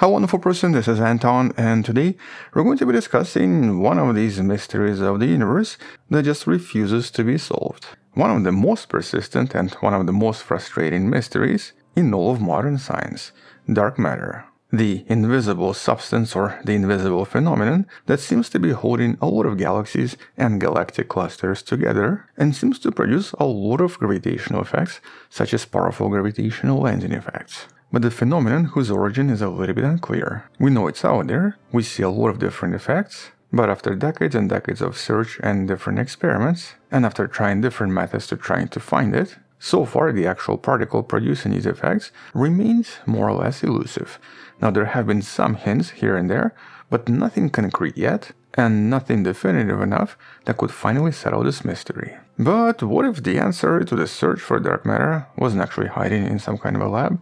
Hello wonderful person, this is Anton and today we're going to be discussing one of these mysteries of the universe that just refuses to be solved. One of the most persistent and one of the most frustrating mysteries in all of modern science, dark matter. The invisible substance or the invisible phenomenon that seems to be holding a lot of galaxies and galactic clusters together and seems to produce a lot of gravitational effects such as powerful gravitational lensing effects but the phenomenon whose origin is a little bit unclear. We know it's out there, we see a lot of different effects, but after decades and decades of search and different experiments, and after trying different methods to trying to find it, so far the actual particle producing these effects remains more or less elusive. Now there have been some hints here and there, but nothing concrete yet, and nothing definitive enough that could finally settle this mystery. But what if the answer to the search for dark matter wasn't actually hiding in some kind of a lab,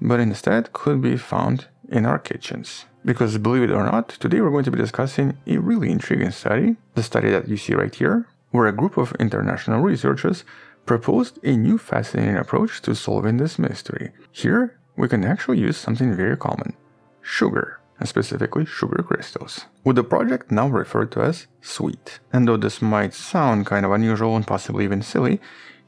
but instead could be found in our kitchens. Because believe it or not, today we're going to be discussing a really intriguing study, the study that you see right here, where a group of international researchers proposed a new fascinating approach to solving this mystery. Here, we can actually use something very common sugar, and specifically sugar crystals, with the project now referred to as SWEET. And though this might sound kind of unusual and possibly even silly,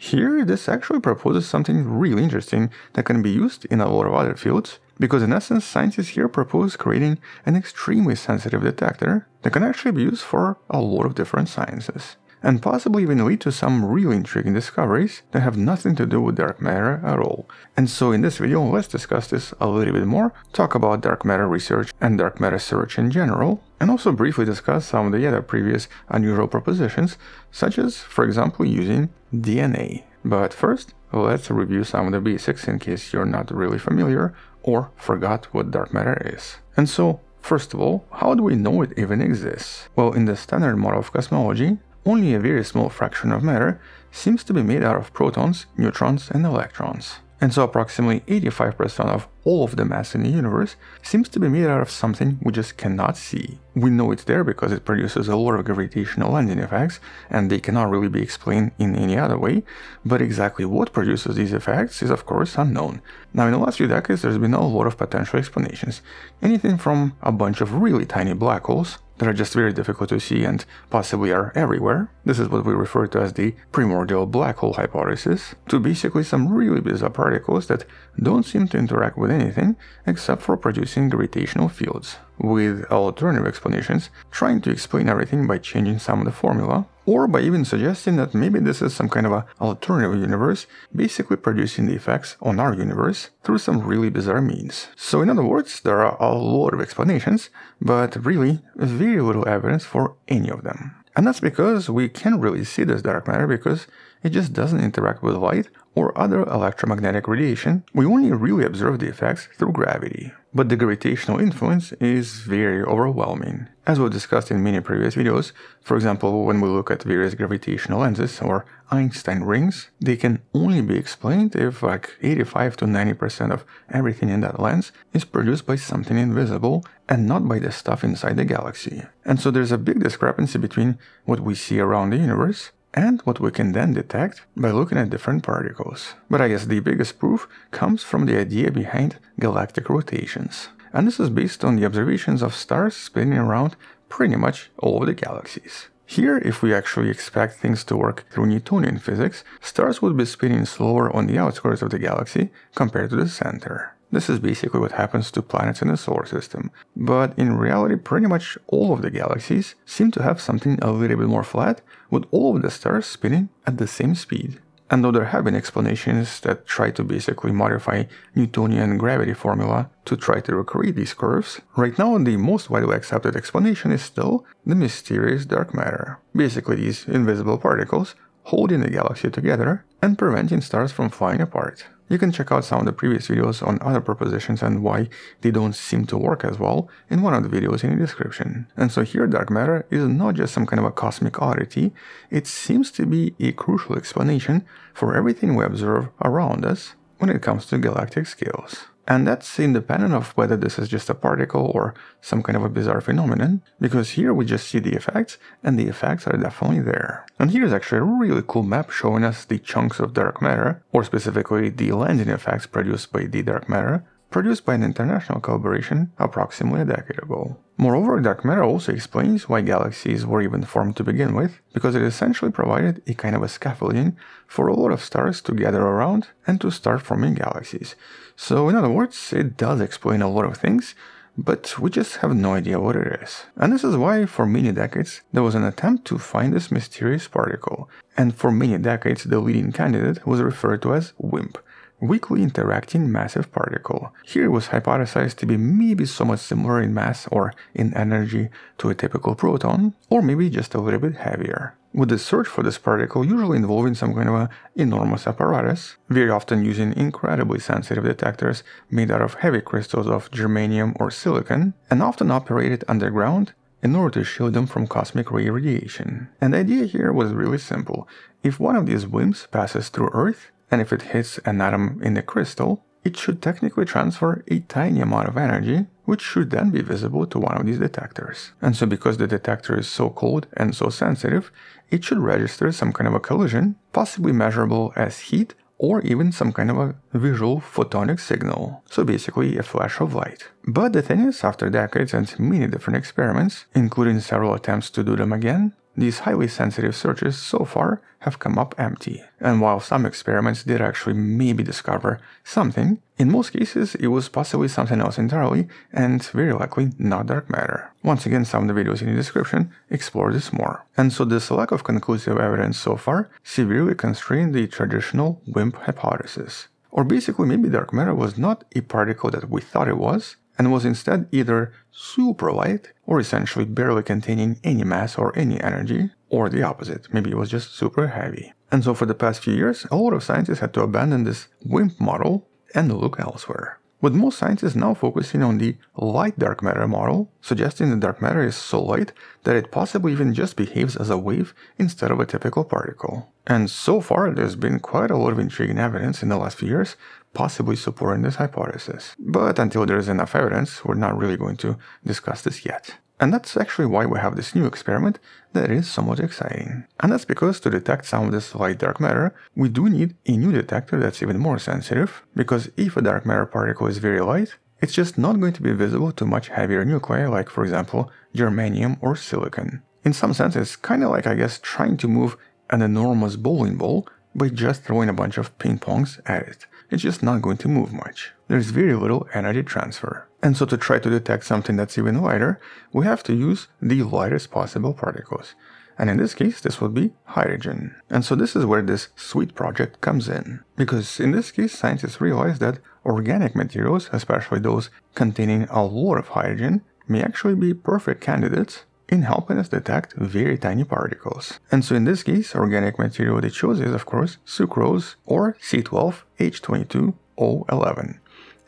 here, this actually proposes something really interesting that can be used in a lot of other fields, because in essence, scientists here propose creating an extremely sensitive detector that can actually be used for a lot of different sciences, and possibly even lead to some really intriguing discoveries that have nothing to do with dark matter at all. And so in this video, let's discuss this a little bit more, talk about dark matter research and dark matter search in general, and also briefly discuss some of the other previous unusual propositions, such as, for example, using DNA. But first, let's review some of the basics in case you're not really familiar or forgot what dark matter is. And so, first of all, how do we know it even exists? Well, in the standard model of cosmology, only a very small fraction of matter seems to be made out of protons, neutrons, and electrons and so approximately 85% of all of the mass in the universe seems to be made out of something we just cannot see. We know it's there because it produces a lot of gravitational lensing effects, and they cannot really be explained in any other way, but exactly what produces these effects is of course unknown. Now in the last few decades there's been a lot of potential explanations, anything from a bunch of really tiny black holes that are just very difficult to see and possibly are everywhere. This is what we refer to as the primordial black hole hypothesis, to basically some really bizarre particles that don't seem to interact with anything except for producing gravitational fields, with alternative explanations trying to explain everything by changing some of the formula, or by even suggesting that maybe this is some kind of a alternative universe, basically producing the effects on our universe through some really bizarre means. So in other words, there are a lot of explanations, but really very little evidence for any of them. And that's because we can't really see this dark matter because it just doesn't interact with light or other electromagnetic radiation. We only really observe the effects through gravity. But the gravitational influence is very overwhelming. As we discussed in many previous videos, for example, when we look at various gravitational lenses or Einstein rings, they can only be explained if like 85 to 90% of everything in that lens is produced by something invisible and not by the stuff inside the galaxy. And so there's a big discrepancy between what we see around the universe and what we can then detect by looking at different particles. But I guess the biggest proof comes from the idea behind galactic rotations. And this is based on the observations of stars spinning around pretty much all of the galaxies. Here, if we actually expect things to work through Newtonian physics, stars would be spinning slower on the outskirts of the galaxy compared to the center. This is basically what happens to planets in the solar system. But in reality, pretty much all of the galaxies seem to have something a little bit more flat, with all of the stars spinning at the same speed. And though there have been explanations that try to basically modify Newtonian gravity formula to try to recreate these curves, right now the most widely accepted explanation is still the mysterious dark matter. Basically these invisible particles holding the galaxy together and preventing stars from flying apart. You can check out some of the previous videos on other propositions and why they don't seem to work as well in one of the videos in the description. And so here dark matter is not just some kind of a cosmic oddity, it seems to be a crucial explanation for everything we observe around us when it comes to galactic scales. And that's independent of whether this is just a particle or some kind of a bizarre phenomenon, because here we just see the effects, and the effects are definitely there. And here's actually a really cool map showing us the chunks of dark matter, or specifically the lensing effects produced by the dark matter, produced by an international collaboration approximately a decade ago. Moreover, dark matter also explains why galaxies were even formed to begin with, because it essentially provided a kind of a scaffolding for a lot of stars to gather around and to start forming galaxies. So, in other words, it does explain a lot of things, but we just have no idea what it is. And this is why, for many decades, there was an attempt to find this mysterious particle, and for many decades, the leading candidate was referred to as WIMP weakly interacting massive particle. Here it was hypothesized to be maybe somewhat similar in mass or in energy to a typical proton, or maybe just a little bit heavier. With the search for this particle usually involving some kind of an enormous apparatus, very often using incredibly sensitive detectors made out of heavy crystals of germanium or silicon, and often operated underground in order to shield them from cosmic ray radiation. And the idea here was really simple. If one of these WIMPs passes through Earth, and if it hits an atom in the crystal, it should technically transfer a tiny amount of energy, which should then be visible to one of these detectors. And so because the detector is so cold and so sensitive, it should register some kind of a collision, possibly measurable as heat or even some kind of a visual photonic signal, so basically a flash of light. But the thing is, after decades and many different experiments, including several attempts to do them again, these highly sensitive searches so far have come up empty, and while some experiments did actually maybe discover something, in most cases it was possibly something else entirely and very likely not dark matter. Once again, some of the videos in the description explore this more. And so this lack of conclusive evidence so far severely constrained the traditional WIMP hypothesis. Or basically maybe dark matter was not a particle that we thought it was, and was instead either super light or essentially barely containing any mass or any energy, or the opposite, maybe it was just super heavy. And so for the past few years, a lot of scientists had to abandon this WIMP model and look elsewhere. With most scientists now focusing on the light dark matter model, suggesting that dark matter is so light that it possibly even just behaves as a wave instead of a typical particle. And so far, there's been quite a lot of intriguing evidence in the last few years possibly supporting this hypothesis. But until there is enough evidence, we're not really going to discuss this yet. And that's actually why we have this new experiment that is somewhat exciting. And that's because to detect some of this light dark matter, we do need a new detector that's even more sensitive, because if a dark matter particle is very light, it's just not going to be visible to much heavier nuclei like for example germanium or silicon. In some sense it's kinda like I guess trying to move an enormous bowling ball by just throwing a bunch of ping pongs at it it's just not going to move much. There's very little energy transfer. And so to try to detect something that's even lighter, we have to use the lightest possible particles. And in this case, this would be hydrogen. And so this is where this sweet project comes in. Because in this case, scientists realized that organic materials, especially those containing a lot of hydrogen, may actually be perfect candidates in helping us detect very tiny particles. And so in this case, organic material they chose is of course sucrose or C12H22O11.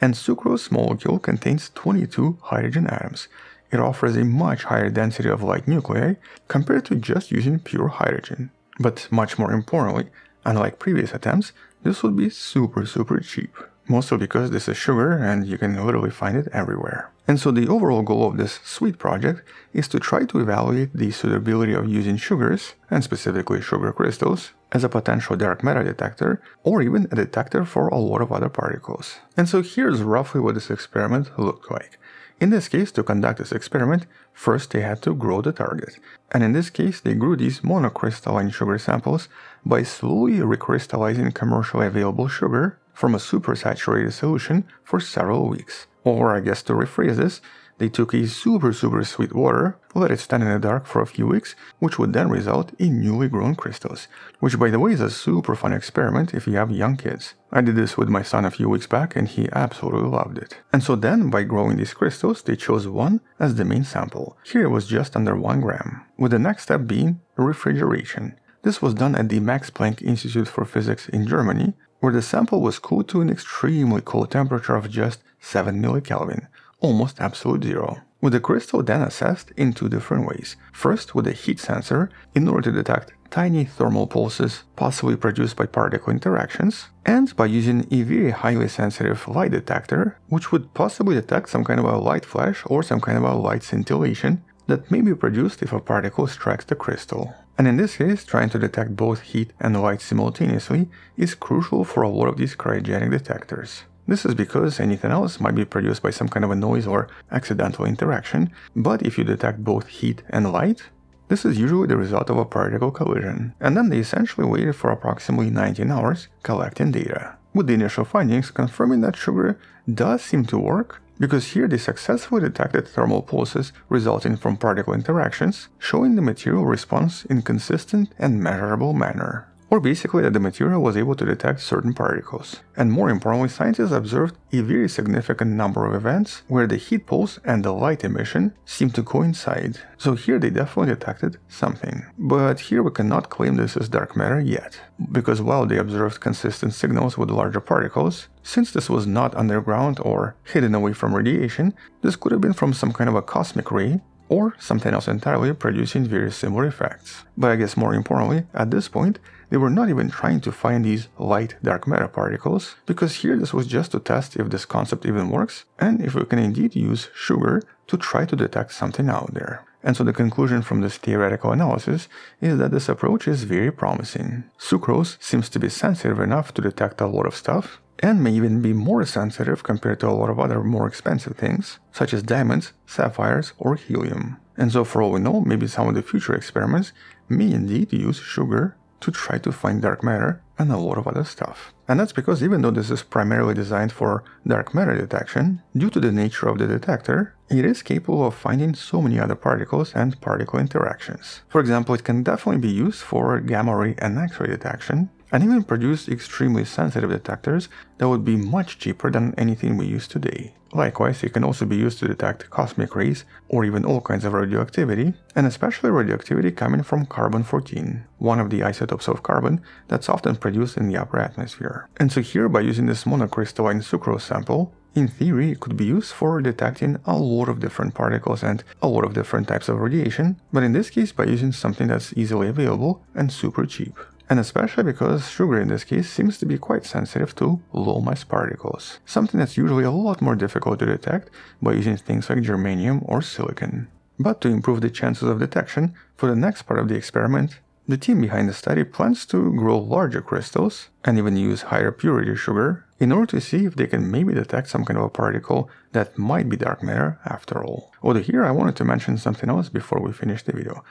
And sucrose molecule contains 22 hydrogen atoms. It offers a much higher density of light nuclei compared to just using pure hydrogen. But much more importantly, unlike previous attempts, this would be super super cheap mostly because this is sugar and you can literally find it everywhere. And so the overall goal of this sweet project is to try to evaluate the suitability of using sugars, and specifically sugar crystals, as a potential dark matter detector, or even a detector for a lot of other particles. And so here's roughly what this experiment looked like. In this case, to conduct this experiment, first they had to grow the target. And in this case, they grew these monocrystalline sugar samples by slowly recrystallizing commercially available sugar from a supersaturated solution for several weeks. Or I guess to rephrase this, they took a super super sweet water, let it stand in the dark for a few weeks, which would then result in newly grown crystals. Which by the way is a super fun experiment if you have young kids. I did this with my son a few weeks back and he absolutely loved it. And so then by growing these crystals they chose one as the main sample. Here it was just under 1 gram, with the next step being refrigeration. This was done at the Max Planck Institute for Physics in Germany, where the sample was cooled to an extremely cold temperature of just 7 millikelvin, almost absolute zero. With the crystal then assessed in two different ways. First with a heat sensor in order to detect tiny thermal pulses possibly produced by particle interactions, and by using a very highly sensitive light detector, which would possibly detect some kind of a light flash or some kind of a light scintillation that may be produced if a particle strikes the crystal. And in this case, trying to detect both heat and light simultaneously is crucial for a lot of these cryogenic detectors. This is because anything else might be produced by some kind of a noise or accidental interaction, but if you detect both heat and light, this is usually the result of a particle collision, and then they essentially waited for approximately 19 hours collecting data, with the initial findings confirming that sugar does seem to work because here they successfully detected thermal pulses resulting from particle interactions, showing the material response in consistent and measurable manner or basically that the material was able to detect certain particles. And more importantly, scientists observed a very significant number of events where the heat pulse and the light emission seemed to coincide. So here they definitely detected something. But here we cannot claim this is dark matter yet, because while they observed consistent signals with larger particles, since this was not underground or hidden away from radiation, this could have been from some kind of a cosmic ray or something else entirely producing very similar effects. But I guess more importantly, at this point, they were not even trying to find these light dark matter particles, because here this was just to test if this concept even works, and if we can indeed use sugar to try to detect something out there. And so the conclusion from this theoretical analysis is that this approach is very promising. Sucrose seems to be sensitive enough to detect a lot of stuff, and may even be more sensitive compared to a lot of other more expensive things, such as diamonds, sapphires, or helium. And so for all we know, maybe some of the future experiments may indeed use sugar to try to find dark matter and a lot of other stuff. And that's because even though this is primarily designed for dark matter detection, due to the nature of the detector, it is capable of finding so many other particles and particle interactions. For example, it can definitely be used for gamma ray and X-ray detection, and even produce extremely sensitive detectors that would be much cheaper than anything we use today. Likewise, it can also be used to detect cosmic rays or even all kinds of radioactivity, and especially radioactivity coming from carbon-14, one of the isotopes of carbon that's often produced in the upper atmosphere. And so here, by using this monocrystalline sucrose sample, in theory, it could be used for detecting a lot of different particles and a lot of different types of radiation, but in this case by using something that's easily available and super cheap and especially because sugar in this case seems to be quite sensitive to low mass particles, something that's usually a lot more difficult to detect by using things like germanium or silicon. But to improve the chances of detection, for the next part of the experiment, the team behind the study plans to grow larger crystals and even use higher purity sugar in order to see if they can maybe detect some kind of a particle that might be dark matter after all. Although here I wanted to mention something else before we finish the video.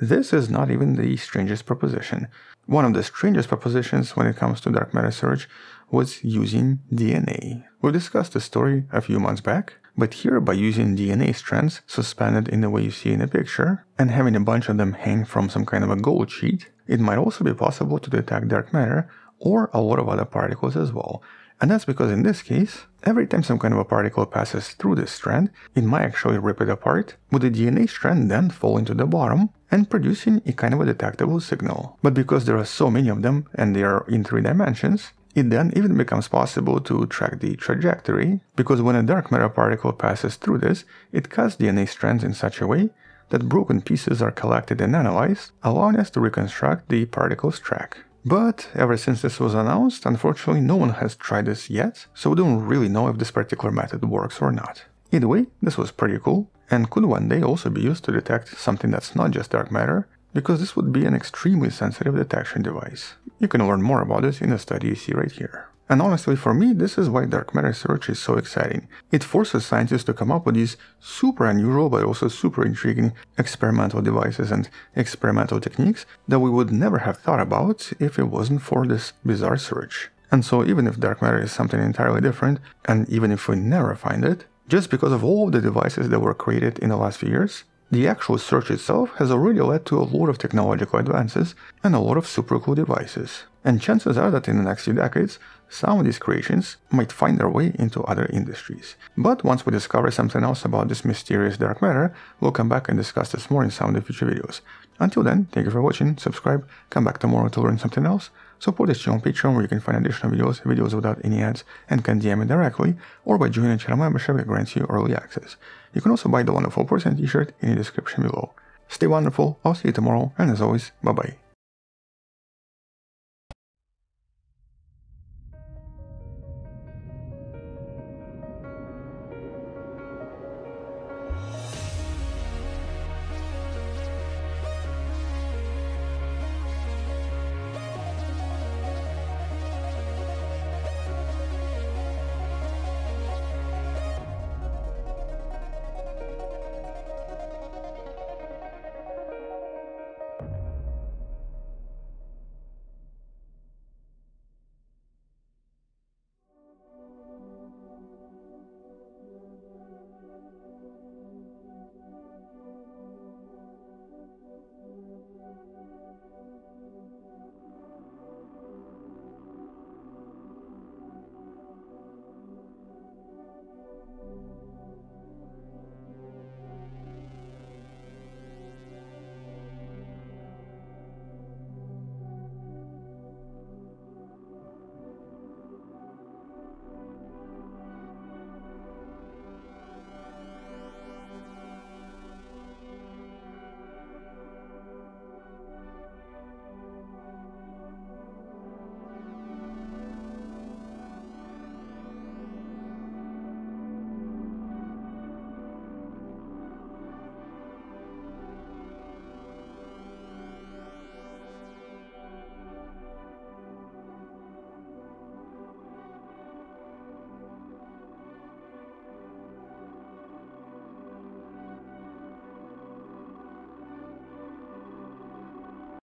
This is not even the strangest proposition. One of the strangest propositions when it comes to dark matter search was using DNA. We discussed the story a few months back, but here by using DNA strands suspended in the way you see in the picture and having a bunch of them hang from some kind of a gold sheet, it might also be possible to detect dark matter or a lot of other particles as well. And that's because in this case, every time some kind of a particle passes through this strand, it might actually rip it apart, with the DNA strand then falling to the bottom and producing a kind of a detectable signal. But because there are so many of them and they are in three dimensions, it then even becomes possible to track the trajectory, because when a dark matter particle passes through this, it cuts DNA strands in such a way that broken pieces are collected and analyzed, allowing us to reconstruct the particle's track. But ever since this was announced, unfortunately no one has tried this yet, so we don't really know if this particular method works or not. Either way, this was pretty cool, and could one day also be used to detect something that's not just dark matter, because this would be an extremely sensitive detection device. You can learn more about this in the study you see right here. And honestly, for me, this is why dark matter search is so exciting. It forces scientists to come up with these super unusual but also super intriguing experimental devices and experimental techniques that we would never have thought about if it wasn't for this bizarre search. And so even if dark matter is something entirely different, and even if we never find it, just because of all of the devices that were created in the last few years, the actual search itself has already led to a lot of technological advances and a lot of super cool devices. And chances are that in the next few decades, some of these creations might find their way into other industries. But once we discover something else about this mysterious dark matter, we'll come back and discuss this more in some of the future videos. Until then, thank you for watching, subscribe, come back tomorrow to learn something else, support this channel on Patreon where you can find additional videos, videos without any ads, and can DM me directly, or by joining a channel membership that grants you early access. You can also buy the Wonderful Person t-shirt in the description below. Stay wonderful, I'll see you tomorrow, and as always, bye bye.